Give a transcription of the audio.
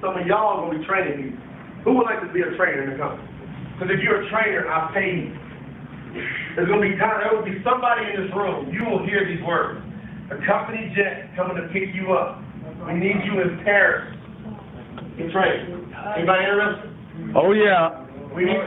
Some of y'all are gonna be training me. Who would like to be a trainer in the company? Because if you're a trainer, I pay you. There's gonna be time, there will be somebody in this room, you will hear these words. A company jet coming to pick you up. We need you in Paris. It's right. Anybody interested? Oh, yeah. We need